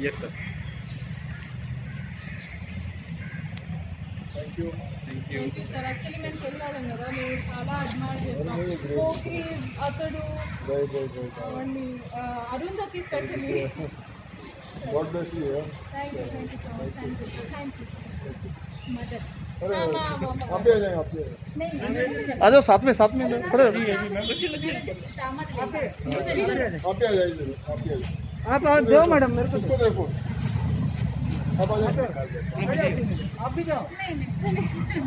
yes sir thank you thank you thank you sir actually మేము వెళ్ళాను కదా నేను చాలా అడ్మైర్ చేస్తాను ఓకే అతడు రైట్ రైట్ రైట్ అవన్నీ ఆ, Arundhati specially God bless you. Thank you, thank you, thank you, thank you. मदद आप भी आ जाएँगे आप भी नहीं आ जाओ साथ में साथ में अरे आप भी आ जाइए। आप भी आ जाइए आप दो मैडम मेरे को इसको देखो। आप आ जाओ आप भी जाओ। नहीं नहीं नहीं.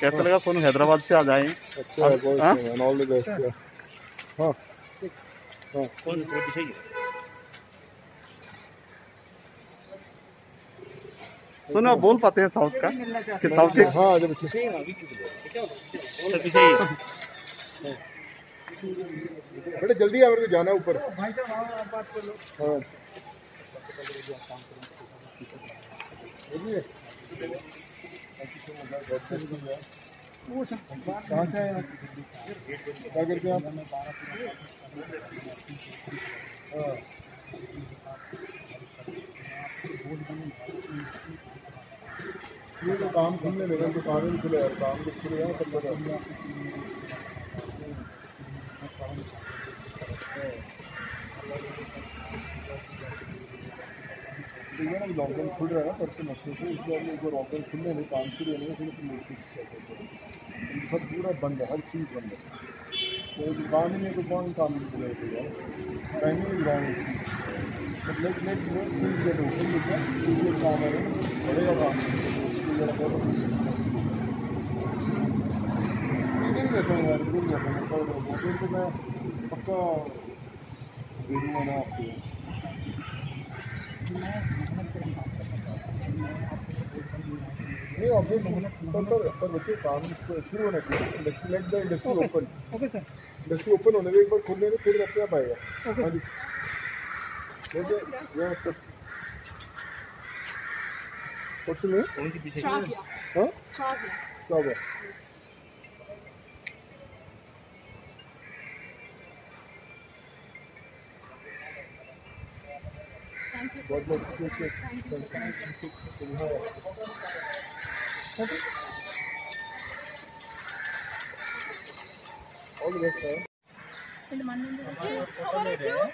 कैसा लगा फ़ोन हैदराबाद से आ जाए। अच्छा है? बहुत हाँ? एंड ऑल द बेस्ट हाँ। हाँ। कौन सा पीछे ही सुनो बोल पाते हैं साउथ का कि साउथ के हाँ जब ही। बेटे जल्दी आ मेरे को जाना है ऊपर। हाँ। कहाँ से आए क्या आप हाँ? ये तो काम खुलने देगा तो ही खुले काम तो खुले यार सब बता तो ये ना लॉकडाउन खुल रहा है ना परसों नक्शे से एक बार लॉकडाउन खुलने नहीं काम शुरू होने में फिर नोटिस सब पूरा बंद है हर चीज़ बंद है तो दुकान नहीं तो कौन काम नहीं करेगा बट लेट लेट गेट काम है काम रहता यार रहता तो मैं पक्का ना आपको नहीं ऑब्वियसली पर पर पर बच्चे काम शुरू होना चाहिए। Industry let the industry open okay sir industry open होने में एक बार खुलने में फिर अपने आप आएगा। हाँ जी। देखिए यहाँ कुछ नहीं कौन सी पीछे? हाँ? Strawberry All the best, sir. How are you?